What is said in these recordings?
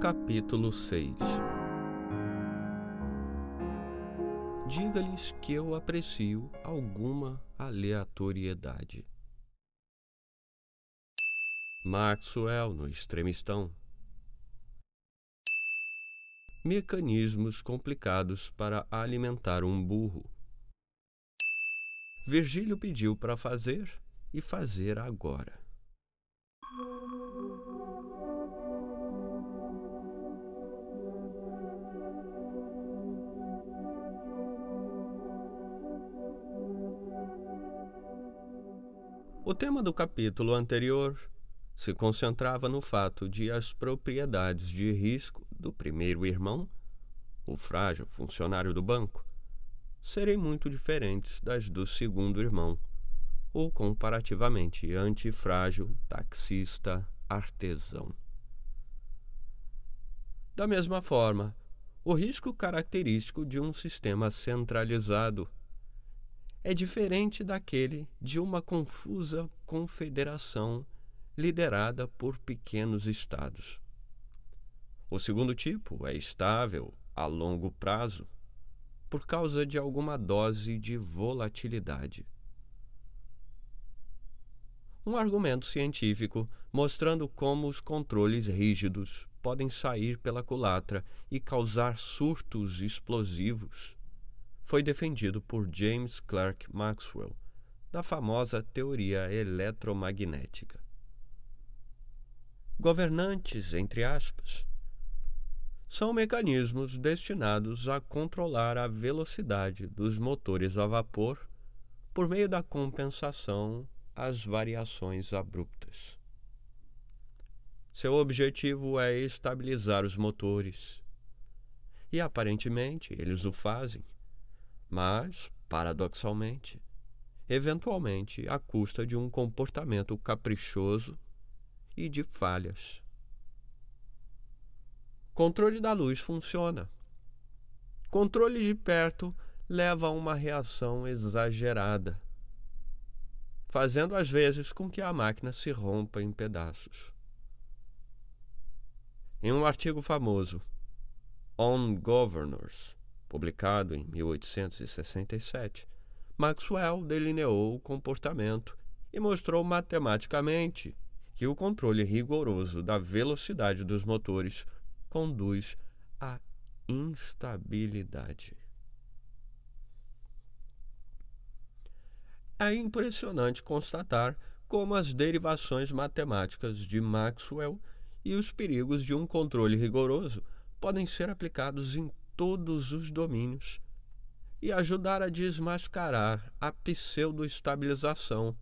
Capítulo 6 Diga-lhes que eu aprecio alguma aleatoriedade. Maxwell no extremistão. Mecanismos complicados para alimentar um burro. Virgílio pediu para fazer e fazer agora. O tema do capítulo anterior se concentrava no fato de as propriedades de risco do primeiro irmão, o frágil funcionário do banco, serem muito diferentes das do segundo irmão, o comparativamente antifrágil taxista artesão. Da mesma forma, o risco característico de um sistema centralizado é diferente daquele de uma confusa confederação liderada por pequenos estados. O segundo tipo é estável a longo prazo por causa de alguma dose de volatilidade. Um argumento científico mostrando como os controles rígidos podem sair pela culatra e causar surtos explosivos foi defendido por James Clerk Maxwell, da famosa teoria eletromagnética governantes, entre aspas, são mecanismos destinados a controlar a velocidade dos motores a vapor por meio da compensação às variações abruptas. Seu objetivo é estabilizar os motores. E aparentemente eles o fazem, mas, paradoxalmente, eventualmente à custa de um comportamento caprichoso e de falhas. Controle da luz funciona. Controle de perto leva a uma reação exagerada, fazendo às vezes com que a máquina se rompa em pedaços. Em um artigo famoso, On Governors, publicado em 1867, Maxwell delineou o comportamento e mostrou matematicamente que o controle rigoroso da velocidade dos motores conduz à instabilidade. É impressionante constatar como as derivações matemáticas de Maxwell e os perigos de um controle rigoroso podem ser aplicados em todos os domínios e ajudar a desmascarar a pseudoestabilização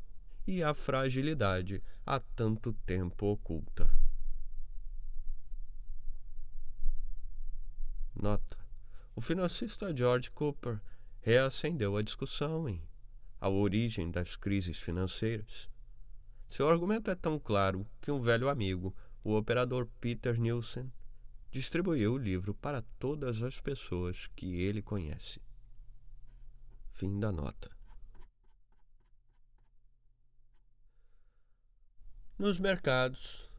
e a fragilidade há tanto tempo oculta. Nota: o financista George Cooper reacendeu a discussão em A Origem das Crises Financeiras. Seu argumento é tão claro que um velho amigo, o operador Peter Nielsen, distribuiu o livro para todas as pessoas que ele conhece. Fim da nota. nos mercados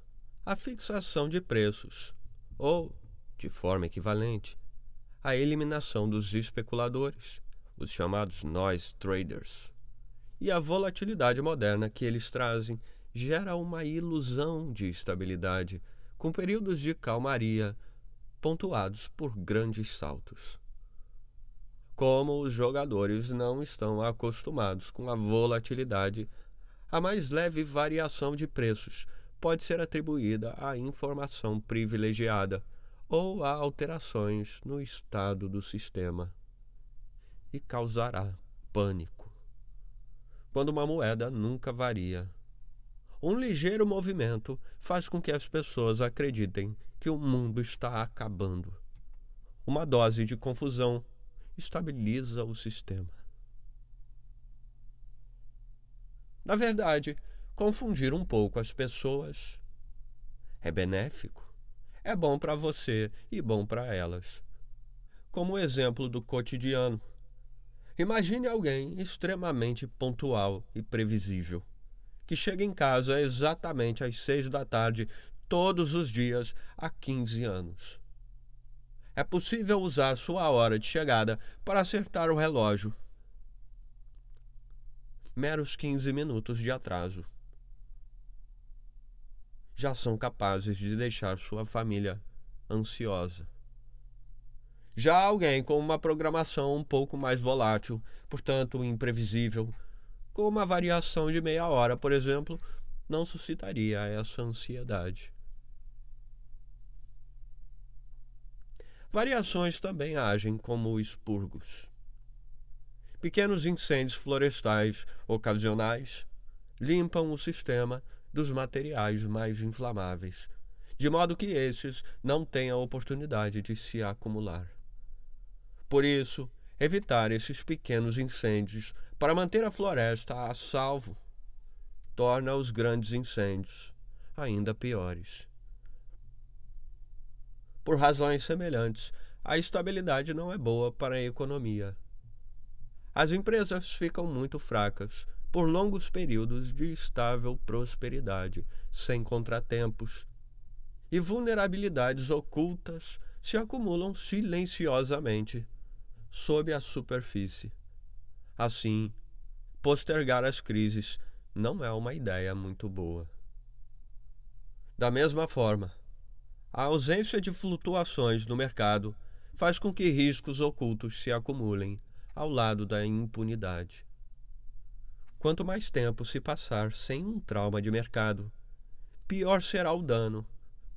a fixação de preços, ou, de forma equivalente, a eliminação dos especuladores, os chamados noise traders. E a volatilidade moderna que eles trazem gera uma ilusão de estabilidade, com períodos de calmaria pontuados por grandes saltos. Como os jogadores não estão acostumados com a volatilidade a mais leve variação de preços pode ser atribuída à informação privilegiada ou a alterações no estado do sistema e causará pânico. Quando uma moeda nunca varia, um ligeiro movimento faz com que as pessoas acreditem que o mundo está acabando. Uma dose de confusão estabiliza o sistema. Na verdade, confundir um pouco as pessoas é benéfico. É bom para você e bom para elas. Como exemplo do cotidiano. Imagine alguém extremamente pontual e previsível, que chega em casa exatamente às seis da tarde todos os dias há 15 anos. É possível usar sua hora de chegada para acertar o relógio. Meros 15 minutos de atraso já são capazes de deixar sua família ansiosa. Já alguém com uma programação um pouco mais volátil, portanto imprevisível, uma variação de meia hora, por exemplo, não suscitaria essa ansiedade. Variações também agem como expurgos. Pequenos incêndios florestais ocasionais limpam o sistema dos materiais mais inflamáveis, de modo que estes não tenham oportunidade de se acumular. Por isso, evitar esses pequenos incêndios para manter a floresta a salvo torna os grandes incêndios ainda piores. Por razões semelhantes, a estabilidade não é boa para a economia. As empresas ficam muito fracas por longos períodos de estável prosperidade, sem contratempos, e vulnerabilidades ocultas se acumulam silenciosamente sob a superfície. Assim, postergar as crises não é uma ideia muito boa. Da mesma forma, a ausência de flutuações no mercado faz com que riscos ocultos se acumulem ao lado da impunidade. Quanto mais tempo se passar sem um trauma de mercado, pior será o dano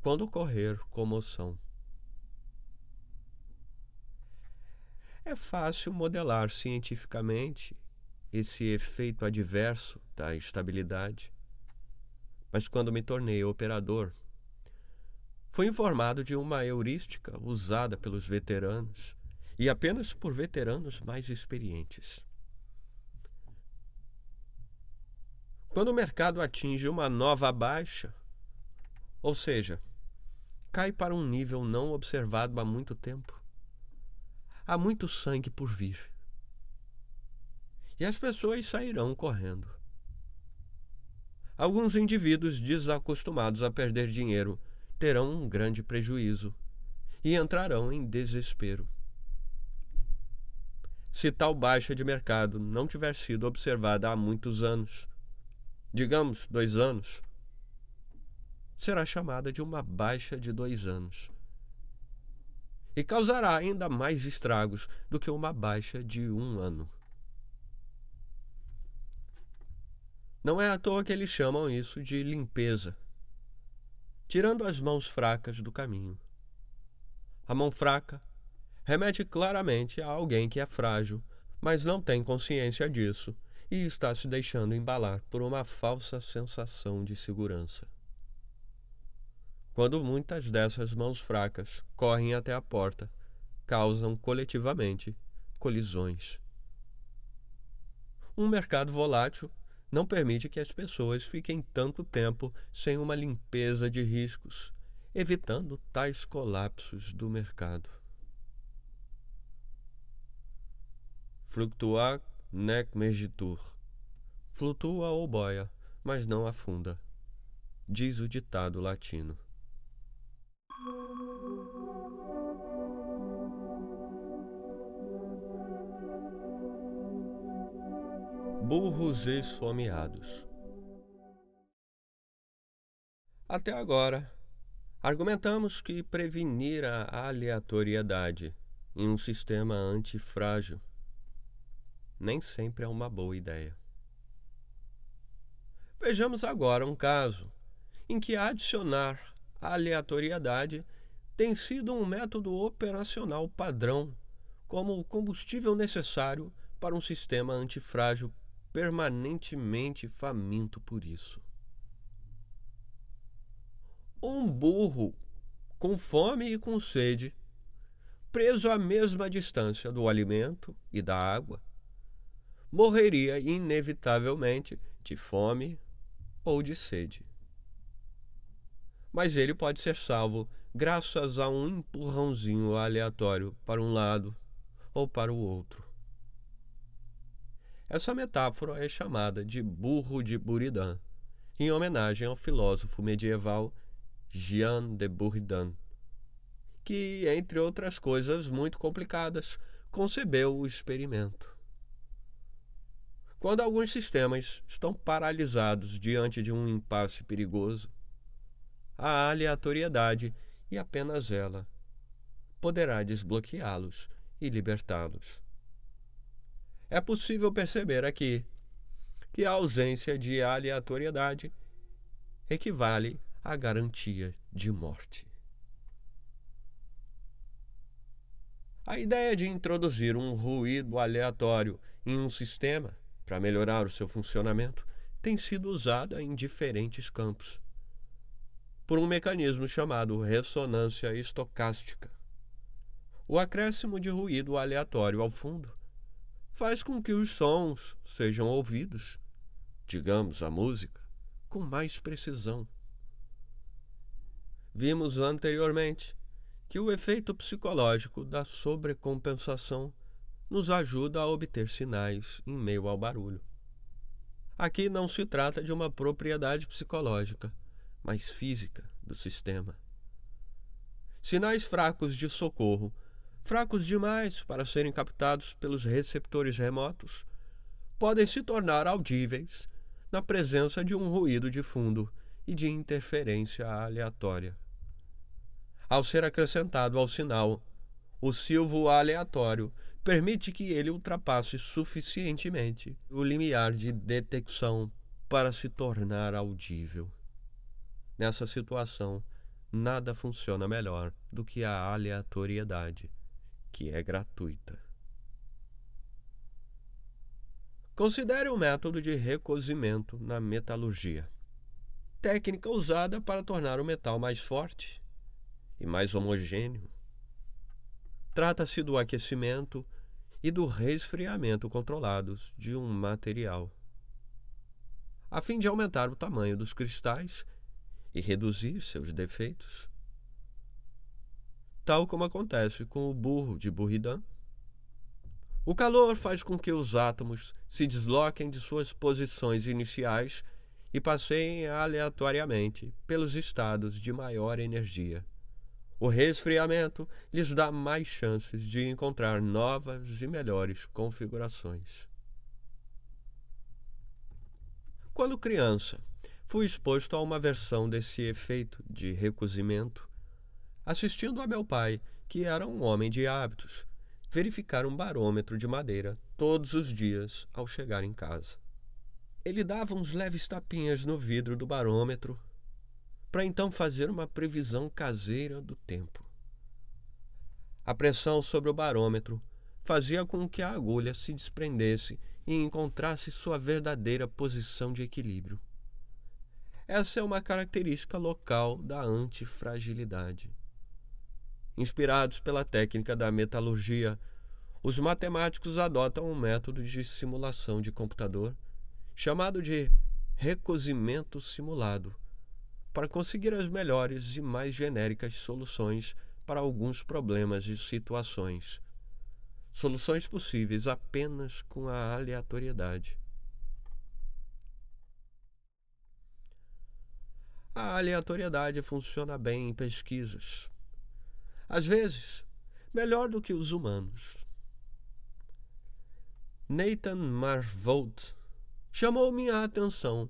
quando ocorrer comoção. É fácil modelar cientificamente esse efeito adverso da estabilidade, mas quando me tornei operador, fui informado de uma heurística usada pelos veteranos e apenas por veteranos mais experientes. Quando o mercado atinge uma nova baixa, ou seja, cai para um nível não observado há muito tempo, há muito sangue por vir. E as pessoas sairão correndo. Alguns indivíduos desacostumados a perder dinheiro terão um grande prejuízo e entrarão em desespero. Se tal baixa de mercado não tiver sido observada há muitos anos, digamos dois anos, será chamada de uma baixa de dois anos. E causará ainda mais estragos do que uma baixa de um ano. Não é à toa que eles chamam isso de limpeza, tirando as mãos fracas do caminho. A mão fraca remete claramente a alguém que é frágil, mas não tem consciência disso e está se deixando embalar por uma falsa sensação de segurança. Quando muitas dessas mãos fracas correm até a porta, causam coletivamente colisões. Um mercado volátil não permite que as pessoas fiquem tanto tempo sem uma limpeza de riscos, evitando tais colapsos do mercado. Fluctuar nec megitur. Flutua ou boia, mas não afunda, diz o ditado latino. Burros esfomeados. Até agora, argumentamos que prevenir a aleatoriedade em um sistema antifrágil nem sempre é uma boa ideia. Vejamos agora um caso em que adicionar aleatoriedade tem sido um método operacional padrão como o combustível necessário para um sistema antifrágil permanentemente faminto por isso. Um burro com fome e com sede, preso à mesma distância do alimento e da água, morreria inevitavelmente de fome ou de sede. Mas ele pode ser salvo graças a um empurrãozinho aleatório para um lado ou para o outro. Essa metáfora é chamada de burro de Buridan, em homenagem ao filósofo medieval Jean de Buridan, que, entre outras coisas muito complicadas, concebeu o experimento. Quando alguns sistemas estão paralisados diante de um impasse perigoso, a aleatoriedade, e apenas ela, poderá desbloqueá-los e libertá-los. É possível perceber aqui que a ausência de aleatoriedade equivale à garantia de morte. A ideia de introduzir um ruído aleatório em um sistema para melhorar o seu funcionamento tem sido usada em diferentes campos por um mecanismo chamado ressonância estocástica. O acréscimo de ruído aleatório ao fundo faz com que os sons sejam ouvidos, digamos a música, com mais precisão. Vimos anteriormente que o efeito psicológico da sobrecompensação nos ajuda a obter sinais em meio ao barulho. Aqui não se trata de uma propriedade psicológica, mas física do sistema. Sinais fracos de socorro, fracos demais para serem captados pelos receptores remotos, podem se tornar audíveis na presença de um ruído de fundo e de interferência aleatória ao ser acrescentado ao sinal. O silvo aleatório permite que ele ultrapasse suficientemente o limiar de detecção para se tornar audível. Nessa situação, nada funciona melhor do que a aleatoriedade, que é gratuita. Considere o método de recozimento na metalurgia. Técnica usada para tornar o metal mais forte e mais homogêneo. Trata-se do aquecimento e do resfriamento controlados de um material. A fim de aumentar o tamanho dos cristais e reduzir seus defeitos. Tal como acontece com o burro de Burridan. O calor faz com que os átomos se desloquem de suas posições iniciais e passeiem aleatoriamente pelos estados de maior energia. O resfriamento lhes dá mais chances de encontrar novas e melhores configurações. Quando criança, fui exposto a uma versão desse efeito de recozimento, assistindo a meu pai, que era um homem de hábitos, verificar um barômetro de madeira todos os dias ao chegar em casa. Ele dava uns leves tapinhas no vidro do barômetro para então fazer uma previsão caseira do tempo. A pressão sobre o barômetro fazia com que a agulha se desprendesse e encontrasse sua verdadeira posição de equilíbrio. Essa é uma característica local da antifragilidade. Inspirados pela técnica da metalurgia, os matemáticos adotam um método de simulação de computador chamado de recozimento simulado para conseguir as melhores e mais genéricas soluções para alguns problemas e situações. Soluções possíveis apenas com a aleatoriedade. A aleatoriedade funciona bem em pesquisas. Às vezes, melhor do que os humanos. Nathan Marvold chamou minha atenção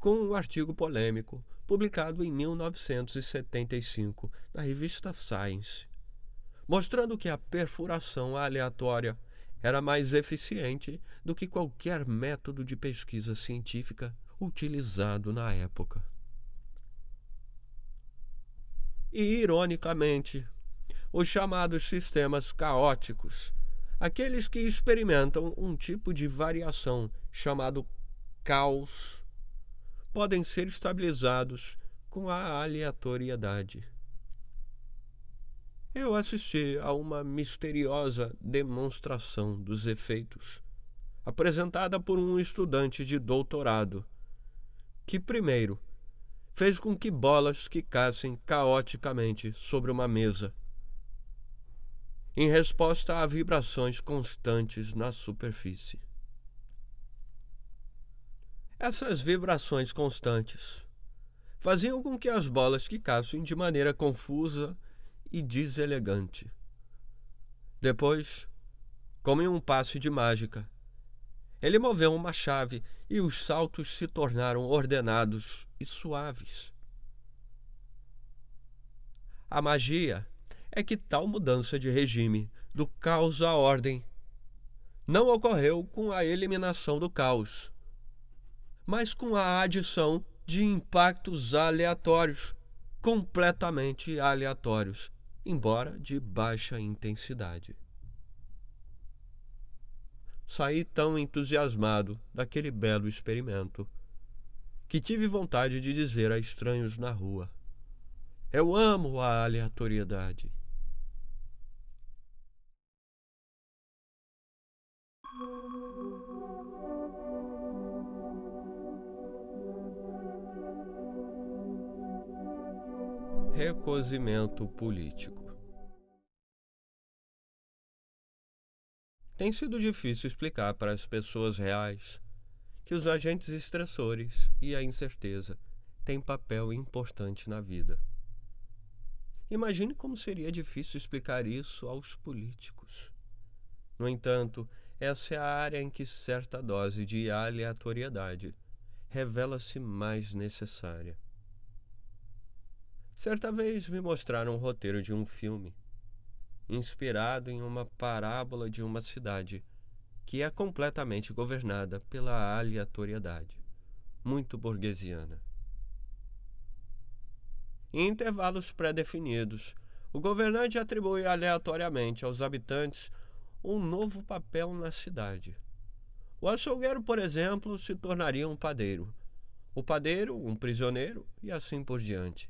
com um artigo polêmico publicado em 1975 na revista Science, mostrando que a perfuração aleatória era mais eficiente do que qualquer método de pesquisa científica utilizado na época. E, ironicamente, os chamados sistemas caóticos, aqueles que experimentam um tipo de variação chamado caos, podem ser estabilizados com a aleatoriedade. Eu assisti a uma misteriosa demonstração dos efeitos, apresentada por um estudante de doutorado, que primeiro fez com que bolas quicassem caoticamente sobre uma mesa, em resposta a vibrações constantes na superfície. Essas vibrações constantes faziam com que as bolas quicassem de maneira confusa e deselegante. Depois, como em um passe de mágica, ele moveu uma chave e os saltos se tornaram ordenados e suaves. A magia é que tal mudança de regime do caos à ordem não ocorreu com a eliminação do caos, mas com a adição de impactos aleatórios, completamente aleatórios, embora de baixa intensidade. Saí tão entusiasmado daquele belo experimento que tive vontade de dizer a estranhos na rua: Eu amo a aleatoriedade. Recozimento político. Tem sido difícil explicar para as pessoas reais que os agentes estressores e a incerteza têm papel importante na vida. Imagine como seria difícil explicar isso aos políticos. No entanto, essa é a área em que certa dose de aleatoriedade revela-se mais necessária. Certa vez me mostraram um roteiro de um filme inspirado em uma parábola de uma cidade que é completamente governada pela aleatoriedade, muito burguesiana. Em intervalos pré-definidos, o governante atribui aleatoriamente aos habitantes um novo papel na cidade. O açougueiro, por exemplo, se tornaria um padeiro, o padeiro, um prisioneiro e assim por diante.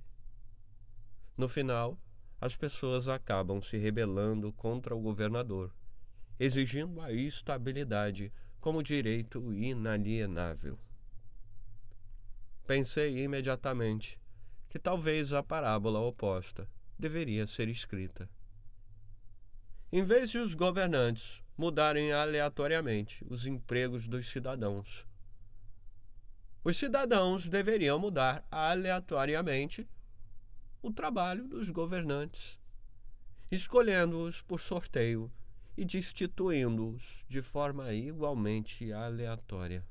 No final, as pessoas acabam se rebelando contra o governador, exigindo a estabilidade como direito inalienável. Pensei imediatamente que talvez a parábola oposta deveria ser escrita. Em vez de os governantes mudarem aleatoriamente os empregos dos cidadãos, os cidadãos deveriam mudar aleatoriamente o trabalho dos governantes, escolhendo-os por sorteio e destituindo-os de forma igualmente aleatória.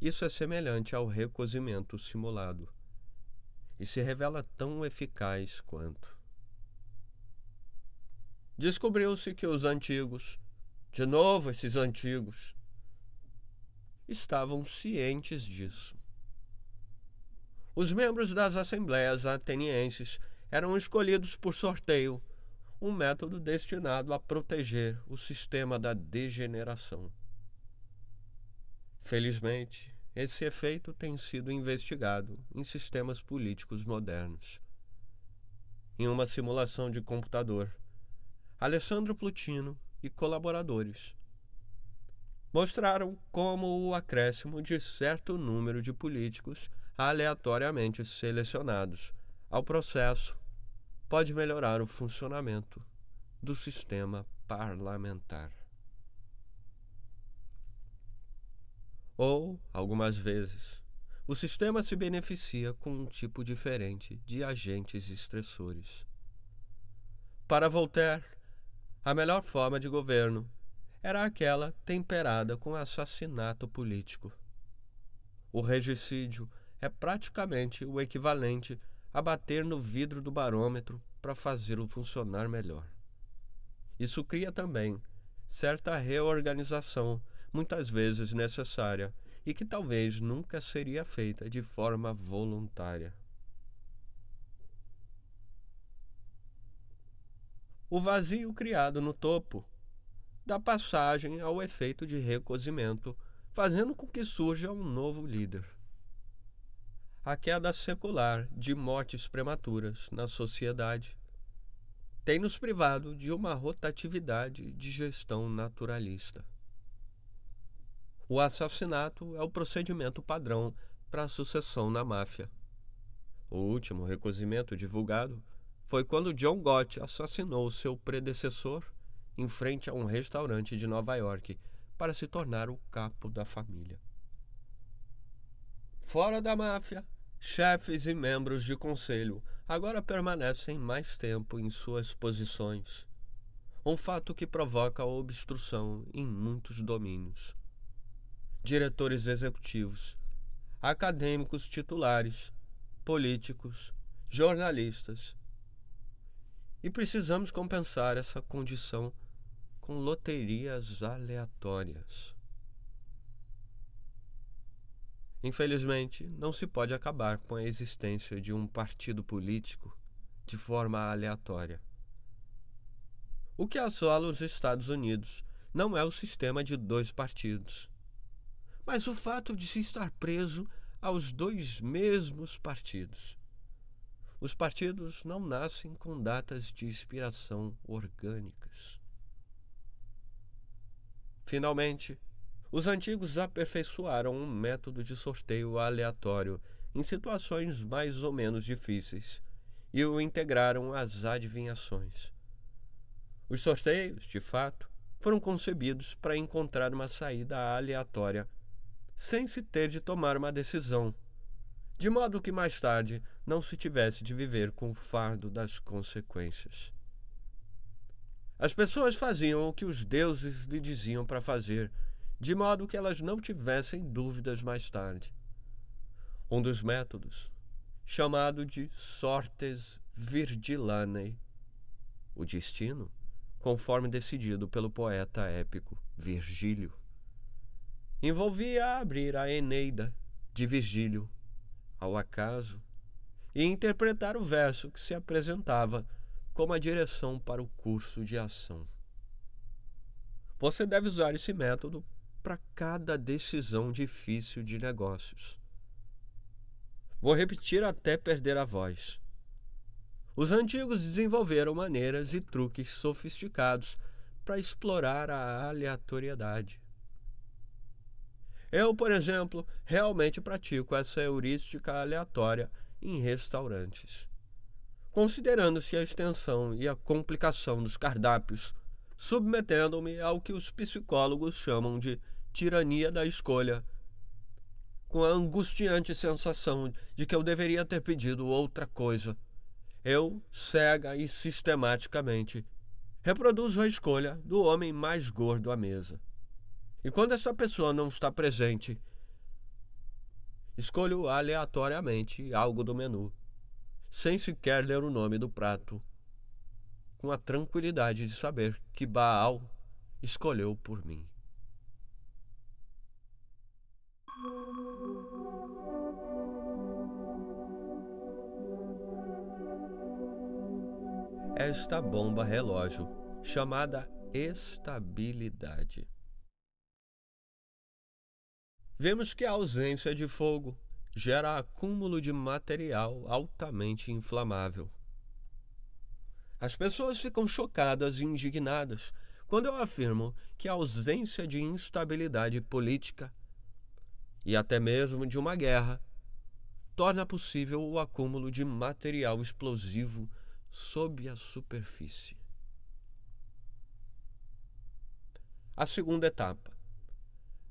Isso é semelhante ao recozimento simulado e se revela tão eficaz quanto. Descobriu-se que os antigos, de novo esses antigos, estavam cientes disso. Os membros das assembleias atenienses eram escolhidos por sorteio, um método destinado a proteger o sistema da degeneração. Felizmente, esse efeito tem sido investigado em sistemas políticos modernos. Em uma simulação de computador, Alessandro Plutino e colaboradores mostraram como o acréscimo de certo número de políticos aleatoriamente selecionados ao processo pode melhorar o funcionamento do sistema parlamentar. Ou, algumas vezes, o sistema se beneficia com um tipo diferente de agentes estressores. Para Voltaire, a melhor forma de governo era aquela temperada com assassinato político. O regicídio é praticamente o equivalente a bater no vidro do barômetro para fazê-lo funcionar melhor. Isso cria também certa reorganização, muitas vezes necessária, e que talvez nunca seria feita de forma voluntária. O vazio criado no topo dá passagem ao efeito de recozimento, fazendo com que surja um novo líder a queda secular de mortes prematuras na sociedade tem nos privado de uma rotatividade de gestão naturalista. O assassinato é o procedimento padrão para a sucessão na máfia. O último recozimento divulgado foi quando John Gott assassinou seu predecessor em frente a um restaurante de Nova York para se tornar o capo da família. Fora da máfia, chefes e membros de conselho agora permanecem mais tempo em suas posições. Um fato que provoca obstrução em muitos domínios. Diretores executivos, acadêmicos titulares, políticos, jornalistas. E precisamos compensar essa condição com loterias aleatórias. Infelizmente, não se pode acabar com a existência de um partido político de forma aleatória. O que assola os Estados Unidos não é o sistema de dois partidos, mas o fato de se estar preso aos dois mesmos partidos. Os partidos não nascem com datas de inspiração orgânicas. Finalmente, os antigos aperfeiçoaram um método de sorteio aleatório em situações mais ou menos difíceis e o integraram às adivinhações. Os sorteios, de fato, foram concebidos para encontrar uma saída aleatória sem se ter de tomar uma decisão, de modo que mais tarde não se tivesse de viver com o fardo das consequências. As pessoas faziam o que os deuses lhe diziam para fazer de modo que elas não tivessem dúvidas mais tarde. Um dos métodos, chamado de sortes virgilanei, o destino, conforme decidido pelo poeta épico Virgílio, envolvia abrir a Eneida de Virgílio ao acaso e interpretar o verso que se apresentava como a direção para o curso de ação. Você deve usar esse método para cada decisão difícil de negócios. Vou repetir até perder a voz. Os antigos desenvolveram maneiras e truques sofisticados para explorar a aleatoriedade. Eu, por exemplo, realmente pratico essa heurística aleatória em restaurantes. Considerando-se a extensão e a complicação dos cardápios, submetendo-me ao que os psicólogos chamam de tirania da escolha, com a angustiante sensação de que eu deveria ter pedido outra coisa. Eu, cega e sistematicamente, reproduzo a escolha do homem mais gordo à mesa. E quando essa pessoa não está presente, escolho aleatoriamente algo do menu, sem sequer ler o nome do prato, com a tranquilidade de saber que Baal escolheu por mim. Esta bomba relógio, chamada estabilidade. Vemos que a ausência de fogo gera acúmulo de material altamente inflamável. As pessoas ficam chocadas e indignadas quando eu afirmo que a ausência de instabilidade política e até mesmo de uma guerra torna possível o acúmulo de material explosivo sob a superfície. A segunda etapa.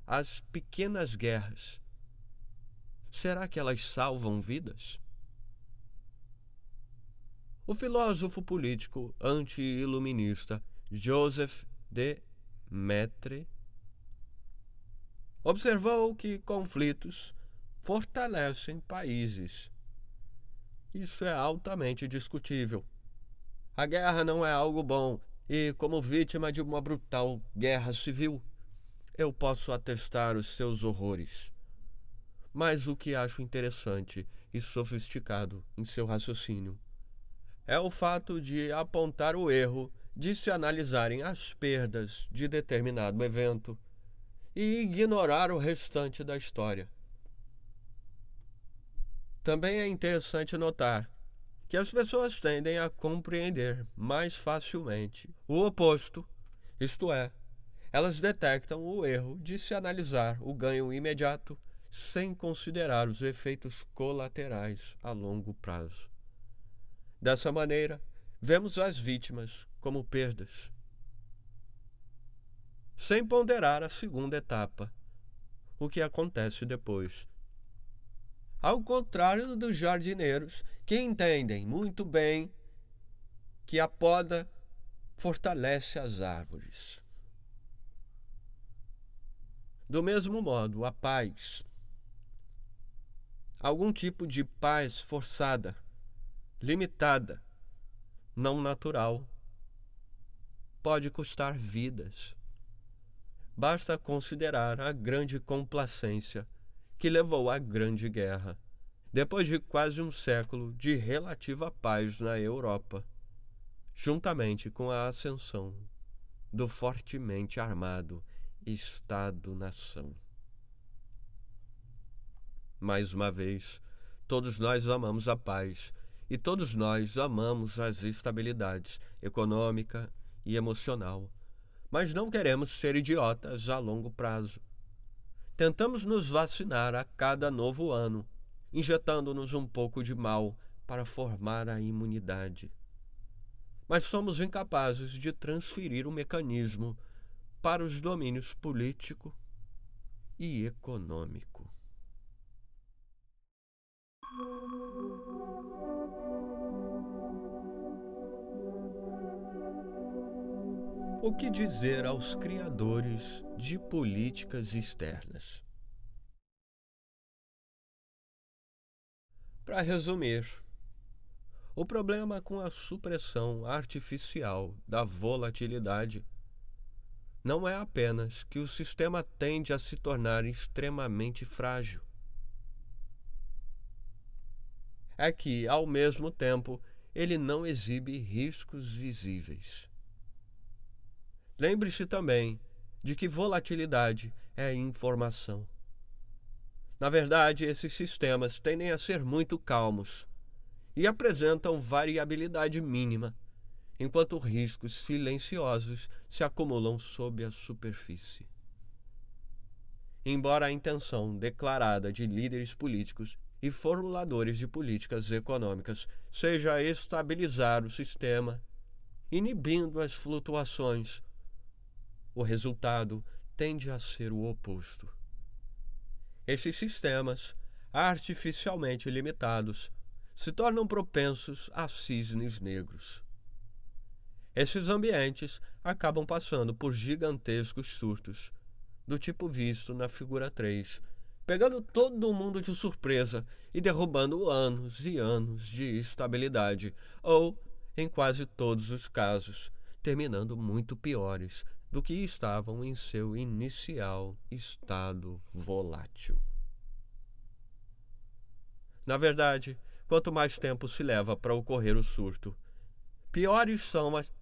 As pequenas guerras. Será que elas salvam vidas? O filósofo político anti-iluminista Joseph de Maistre observou que conflitos fortalecem países. Isso é altamente discutível. A guerra não é algo bom, e como vítima de uma brutal guerra civil, eu posso atestar os seus horrores. Mas o que acho interessante e sofisticado em seu raciocínio é o fato de apontar o erro de se analisarem as perdas de determinado evento e ignorar o restante da história. Também é interessante notar que as pessoas tendem a compreender mais facilmente o oposto, isto é, elas detectam o erro de se analisar o ganho imediato sem considerar os efeitos colaterais a longo prazo. Dessa maneira, vemos as vítimas como perdas, sem ponderar a segunda etapa, o que acontece depois. Ao contrário dos jardineiros, que entendem muito bem que a poda fortalece as árvores. Do mesmo modo, a paz, algum tipo de paz forçada, limitada, não natural, pode custar vidas. Basta considerar a grande complacência que levou à Grande Guerra, depois de quase um século de relativa paz na Europa juntamente com a ascensão do fortemente armado Estado-nação. Mais uma vez, todos nós amamos a paz e todos nós amamos as estabilidades econômica e emocional, mas não queremos ser idiotas a longo prazo. Tentamos nos vacinar a cada novo ano, injetando-nos um pouco de mal para formar a imunidade mas somos incapazes de transferir o mecanismo para os domínios político e econômico. O que dizer aos criadores de políticas externas? Para resumir, o problema com a supressão artificial da volatilidade não é apenas que o sistema tende a se tornar extremamente frágil. É que, ao mesmo tempo, ele não exibe riscos visíveis. Lembre-se também de que volatilidade é informação. Na verdade, esses sistemas tendem a ser muito calmos e apresentam variabilidade mínima, enquanto riscos silenciosos se acumulam sob a superfície. Embora a intenção declarada de líderes políticos e formuladores de políticas econômicas seja estabilizar o sistema, inibindo as flutuações, o resultado tende a ser o oposto. Esses sistemas, artificialmente limitados, se tornam propensos a cisnes negros. Esses ambientes acabam passando por gigantescos surtos, do tipo visto na figura 3, pegando todo mundo de surpresa e derrubando anos e anos de estabilidade, ou, em quase todos os casos, terminando muito piores do que estavam em seu inicial estado volátil. Na verdade, quanto mais tempo se leva para ocorrer o surto, piores são as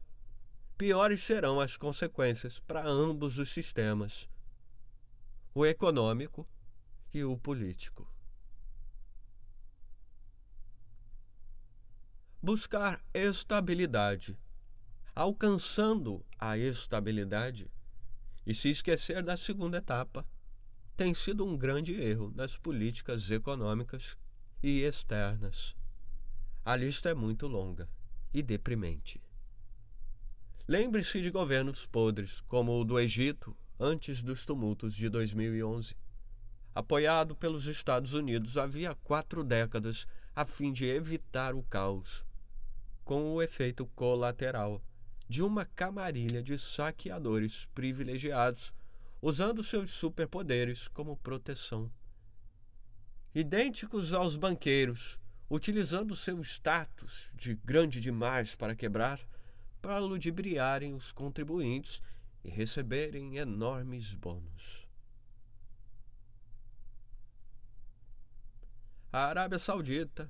piores serão as consequências para ambos os sistemas, o econômico e o político. Buscar estabilidade, alcançando a estabilidade e se esquecer da segunda etapa, tem sido um grande erro nas políticas econômicas e externas. A lista é muito longa e deprimente. Lembre-se de governos podres, como o do Egito antes dos tumultos de 2011. Apoiado pelos Estados Unidos havia quatro décadas a fim de evitar o caos, com o efeito colateral de uma camarilha de saqueadores privilegiados usando seus superpoderes como proteção idênticos aos banqueiros, utilizando seu status de grande demais para quebrar, para ludibriarem os contribuintes e receberem enormes bônus. A Arábia Saudita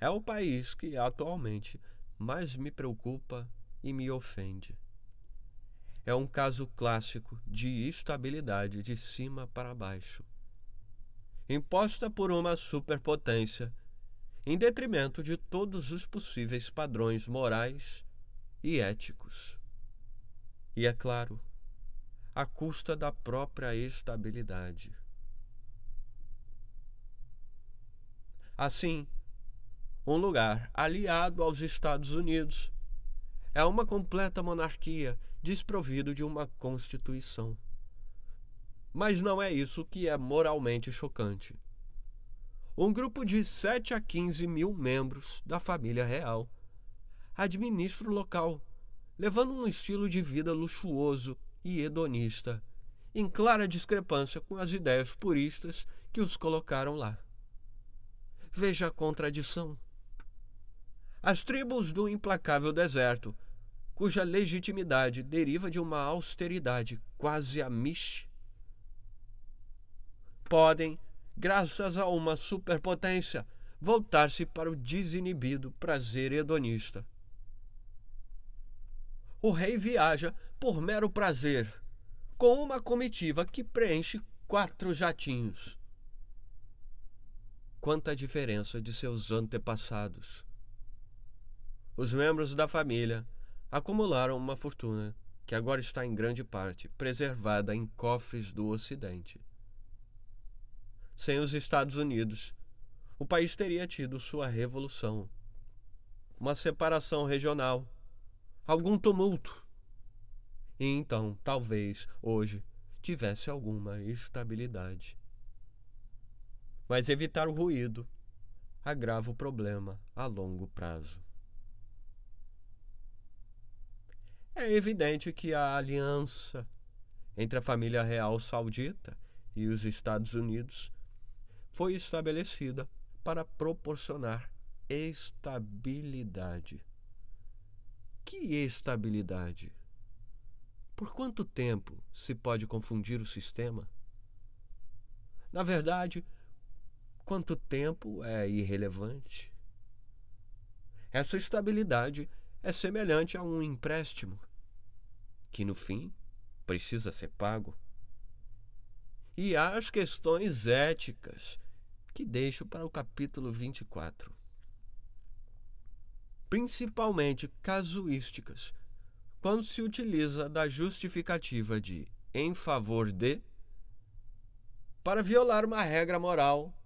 é o país que atualmente mais me preocupa e me ofende. É um caso clássico de estabilidade de cima para baixo imposta por uma superpotência, em detrimento de todos os possíveis padrões morais e éticos. E é claro, à custa da própria estabilidade. Assim, um lugar aliado aos Estados Unidos é uma completa monarquia desprovido de uma constituição. Mas não é isso que é moralmente chocante. um grupo de 7 a 15 mil membros da família real administra o local, levando um estilo de vida luxuoso e hedonista, em clara discrepância com as ideias puristas que os colocaram lá. Veja a contradição. As tribos do implacável deserto, cuja legitimidade deriva de uma austeridade quase amish, podem, graças a uma superpotência, voltar-se para o desinibido prazer hedonista. O rei viaja por mero prazer, com uma comitiva que preenche quatro jatinhos. Quanta diferença de seus antepassados! Os membros da família acumularam uma fortuna que agora está em grande parte preservada em cofres do Ocidente. Sem os Estados Unidos, o país teria tido sua revolução, uma separação regional, algum tumulto. E então, talvez, hoje, tivesse alguma estabilidade. Mas evitar o ruído agrava o problema a longo prazo. É evidente que a aliança entre a família real saudita e os Estados Unidos foi estabelecida para proporcionar estabilidade. Que estabilidade? Por quanto tempo se pode confundir o sistema? Na verdade, quanto tempo é irrelevante. Essa estabilidade é semelhante a um empréstimo, que no fim precisa ser pago. E há as questões éticas que deixo para o capítulo 24. Principalmente casuísticas, quando se utiliza da justificativa de em favor de para violar uma regra moral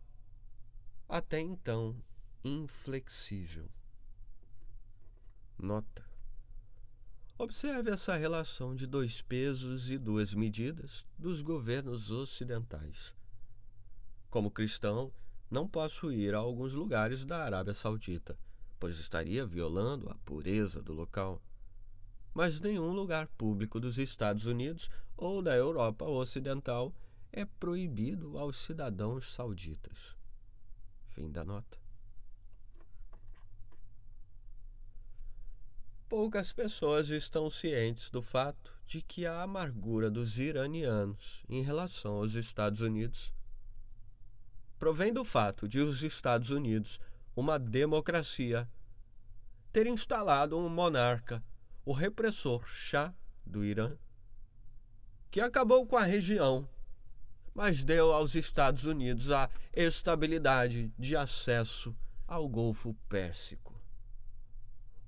até então inflexível. Nota. Observe essa relação de dois pesos e duas medidas dos governos ocidentais. Como cristão, não posso ir a alguns lugares da Arábia Saudita, pois estaria violando a pureza do local. Mas nenhum lugar público dos Estados Unidos ou da Europa Ocidental é proibido aos cidadãos sauditas. Fim da nota. Poucas pessoas estão cientes do fato de que a amargura dos iranianos em relação aos Estados Unidos provém do fato de os Estados Unidos, uma democracia, ter instalado um monarca, o repressor Shah do Irã, que acabou com a região, mas deu aos Estados Unidos a estabilidade de acesso ao Golfo Pérsico.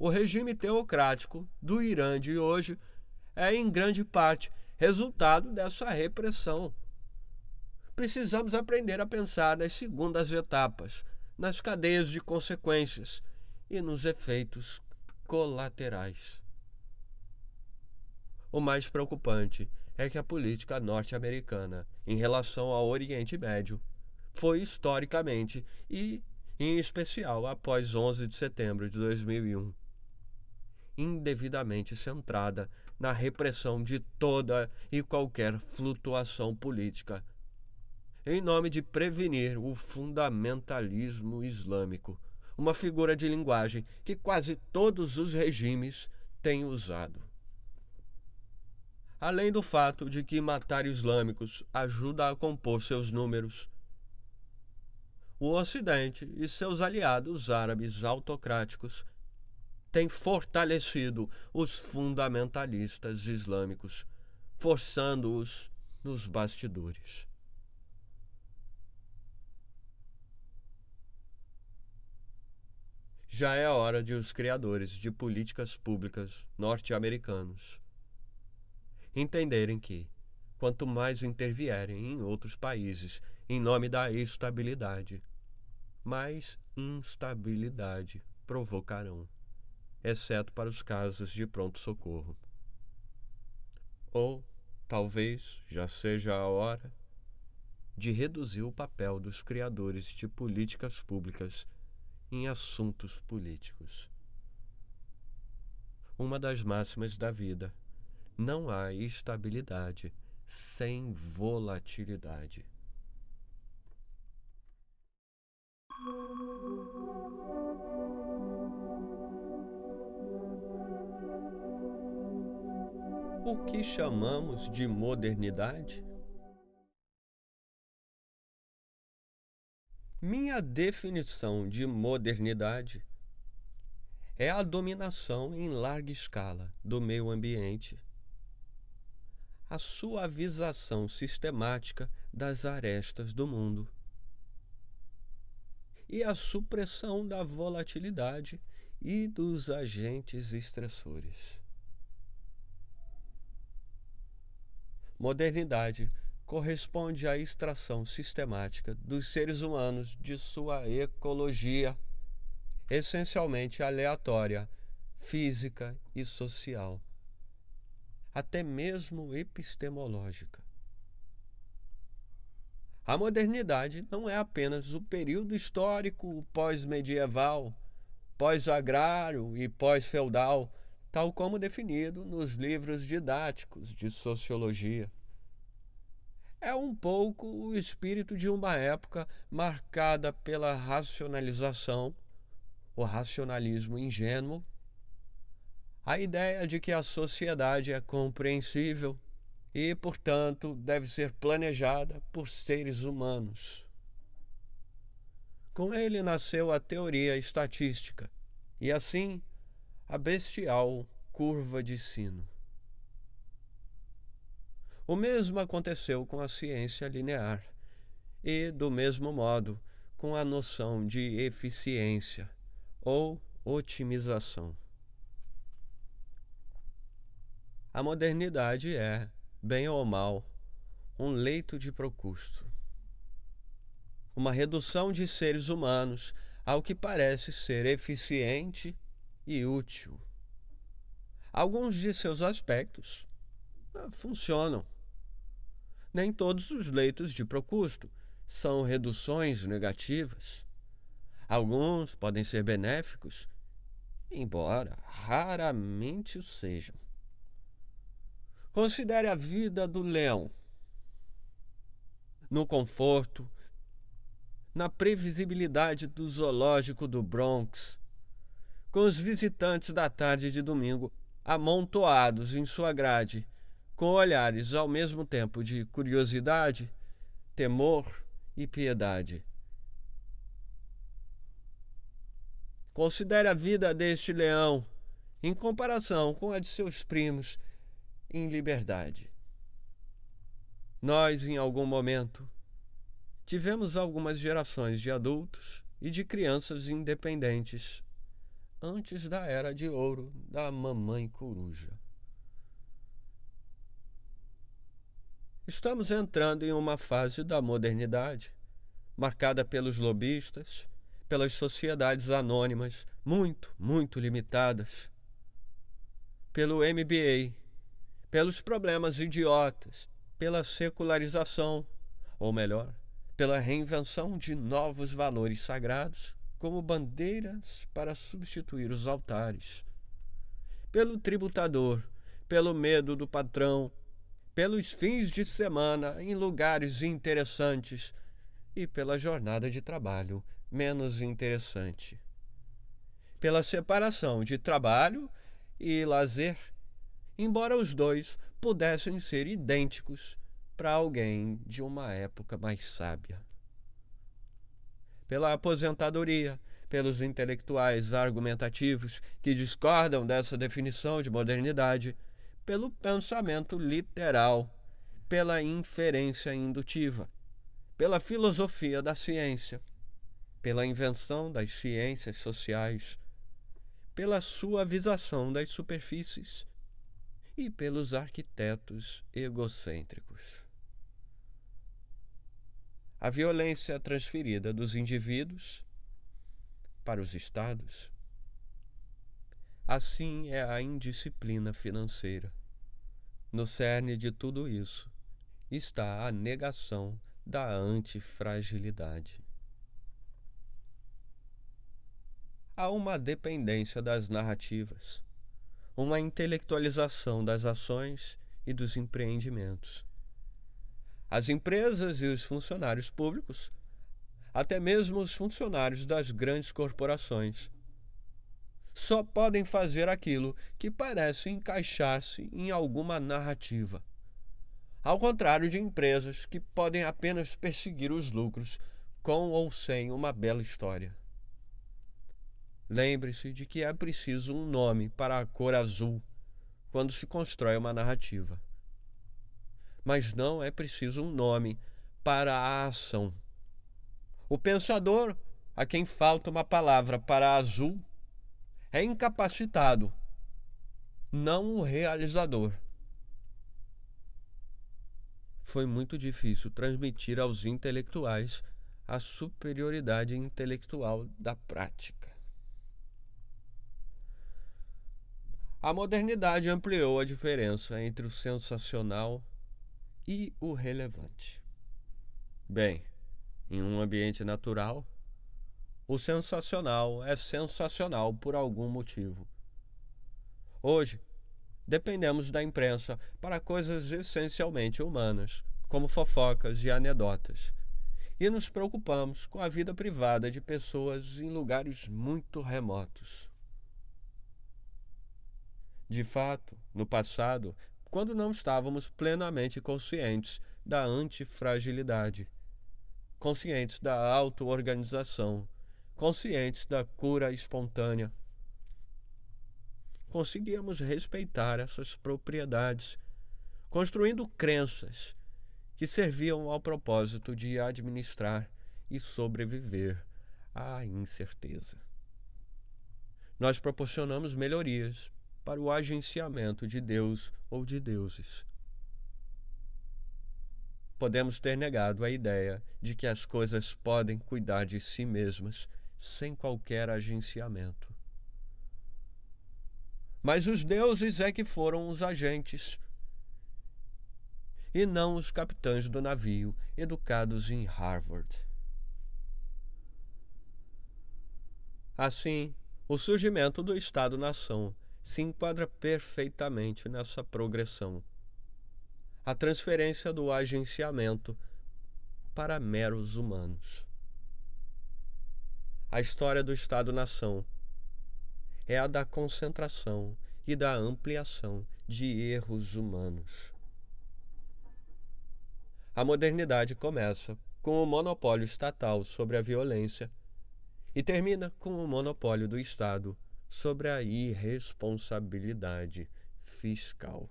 O regime teocrático do Irã de hoje é, em grande parte, resultado dessa repressão precisamos aprender a pensar nas segundas etapas, nas cadeias de consequências e nos efeitos colaterais. O mais preocupante é que a política norte-americana em relação ao Oriente Médio foi historicamente e, em especial, após 11 de setembro de 2001, indevidamente centrada na repressão de toda e qualquer flutuação política em nome de prevenir o fundamentalismo islâmico, uma figura de linguagem que quase todos os regimes têm usado. Além do fato de que matar islâmicos ajuda a compor seus números, o Ocidente e seus aliados árabes autocráticos têm fortalecido os fundamentalistas islâmicos, forçando-os nos bastidores. Já é a hora de os criadores de políticas públicas norte-americanos entenderem que, quanto mais intervierem em outros países em nome da estabilidade, mais instabilidade provocarão, exceto para os casos de pronto-socorro. Ou, talvez, já seja a hora de reduzir o papel dos criadores de políticas públicas em assuntos políticos. Uma das máximas da vida: não há estabilidade sem volatilidade. O que chamamos de modernidade? Minha definição de modernidade é a dominação em larga escala do meio ambiente, a suavização sistemática das arestas do mundo e a supressão da volatilidade e dos agentes estressores. Modernidade corresponde à extração sistemática dos seres humanos de sua ecologia, essencialmente aleatória, física e social, até mesmo epistemológica. A modernidade não é apenas o período histórico pós-medieval, pós-agrário e pós-feudal, tal como definido nos livros didáticos de sociologia é um pouco o espírito de uma época marcada pela racionalização, o racionalismo ingênuo, a ideia de que a sociedade é compreensível e, portanto, deve ser planejada por seres humanos. Com ele nasceu a teoria estatística e, assim, a bestial curva de sino. O mesmo aconteceu com a ciência linear e, do mesmo modo, com a noção de eficiência ou otimização. A modernidade é, bem ou mal, um leito de procusto. Uma redução de seres humanos ao que parece ser eficiente e útil. Alguns de seus aspectos ah, funcionam nem todos os leitos de Procusto são reduções negativas. Alguns podem ser benéficos, embora raramente o sejam. Considere a vida do leão. No conforto, na previsibilidade do zoológico do Bronx, com os visitantes da tarde de domingo amontoados em sua grade com olhares ao mesmo tempo de curiosidade, temor e piedade. Considere a vida deste leão em comparação com a de seus primos em liberdade. Nós, em algum momento, tivemos algumas gerações de adultos e de crianças independentes antes da era de ouro da mamãe coruja. Estamos entrando em uma fase da modernidade, marcada pelos lobistas, pelas sociedades anônimas muito, muito limitadas, pelo MBA, pelos problemas idiotas, pela secularização, ou melhor, pela reinvenção de novos valores sagrados como bandeiras para substituir os altares, pelo tributador, pelo medo do patrão pelos fins de semana em lugares interessantes e pela jornada de trabalho menos interessante. Pela separação de trabalho e lazer, embora os dois pudessem ser idênticos para alguém de uma época mais sábia. Pela aposentadoria, pelos intelectuais argumentativos que discordam dessa definição de modernidade pelo pensamento literal, pela inferência indutiva, pela filosofia da ciência, pela invenção das ciências sociais, pela suavização das superfícies e pelos arquitetos egocêntricos. A violência transferida dos indivíduos para os estados Assim é a indisciplina financeira. No cerne de tudo isso está a negação da antifragilidade. Há uma dependência das narrativas, uma intelectualização das ações e dos empreendimentos. As empresas e os funcionários públicos, até mesmo os funcionários das grandes corporações, só podem fazer aquilo que parece encaixar-se em alguma narrativa. Ao contrário de empresas que podem apenas perseguir os lucros com ou sem uma bela história. Lembre-se de que é preciso um nome para a cor azul quando se constrói uma narrativa. Mas não é preciso um nome para a ação. O pensador, a quem falta uma palavra para azul, é incapacitado, não o realizador. Foi muito difícil transmitir aos intelectuais a superioridade intelectual da prática. A modernidade ampliou a diferença entre o sensacional e o relevante. Bem, em um ambiente natural, o sensacional é sensacional por algum motivo. Hoje, dependemos da imprensa para coisas essencialmente humanas, como fofocas e anedotas, e nos preocupamos com a vida privada de pessoas em lugares muito remotos. De fato, no passado, quando não estávamos plenamente conscientes da antifragilidade, conscientes da auto-organização, conscientes da cura espontânea, conseguíamos respeitar essas propriedades, construindo crenças que serviam ao propósito de administrar e sobreviver à incerteza. Nós proporcionamos melhorias para o agenciamento de Deus ou de deuses. Podemos ter negado a ideia de que as coisas podem cuidar de si mesmas sem qualquer agenciamento. Mas os deuses é que foram os agentes, e não os capitães do navio educados em Harvard. Assim, o surgimento do Estado-nação se enquadra perfeitamente nessa progressão. A transferência do agenciamento para meros humanos. A história do Estado-nação é a da concentração e da ampliação de erros humanos. A modernidade começa com o monopólio estatal sobre a violência e termina com o monopólio do Estado sobre a irresponsabilidade fiscal.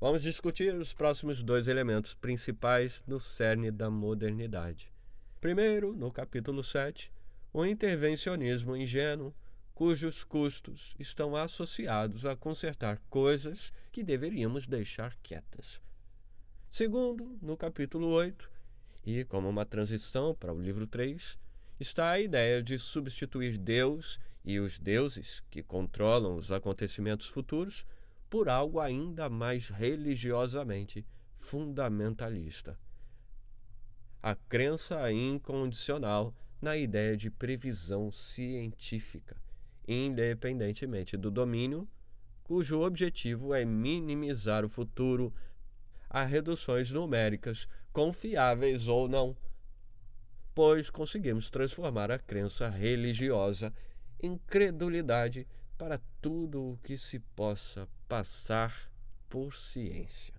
Vamos discutir os próximos dois elementos principais no cerne da modernidade. Primeiro, no capítulo 7, o intervencionismo ingênuo, cujos custos estão associados a consertar coisas que deveríamos deixar quietas. Segundo, no capítulo 8, e como uma transição para o livro 3, está a ideia de substituir Deus e os deuses que controlam os acontecimentos futuros por algo ainda mais religiosamente fundamentalista. A crença incondicional na ideia de previsão científica, independentemente do domínio, cujo objetivo é minimizar o futuro a reduções numéricas, confiáveis ou não pois conseguimos transformar a crença religiosa em credulidade para tudo o que se possa passar por ciência.